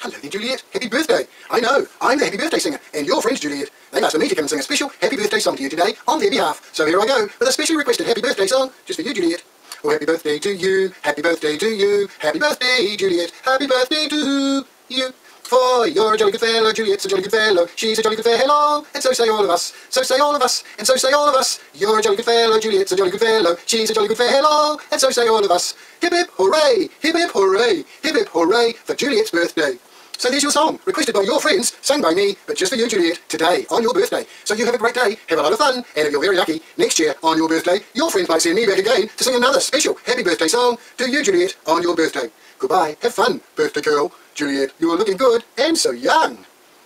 Hello there, Juliette. Happy birthday. I know, I'm the happy birthday singer, and your friends, Juliette. They've asked me to come and sing a special happy birthday song to you today on their behalf. So here I go, with a specially requested happy birthday song, just for you, Juliette. Oh, happy birthday to you, happy birthday to you, happy birthday, Juliette, happy birthday to you. For you're a jolly good fellow, Juliette's a jolly good fellow, she's a jolly good fellow, and so say all of us, so say all of us, and so say all of us. You're a jolly good fellow, Juliette's a jolly good fellow, she's a jolly good fellow, and so say all of us. Hip hip hooray, hip hip hooray, hip hip hooray for Juliette's birthday. So there's your song, requested by your friends, sung by me, but just for you, Juliette, today, on your birthday. So you have a great day, have a lot of fun, and if you're very lucky, next year, on your birthday, your friends might send me back again to sing another special happy birthday song to you, Juliette, on your birthday. Goodbye, have fun, birthday girl. Juliette, you're looking good and so young.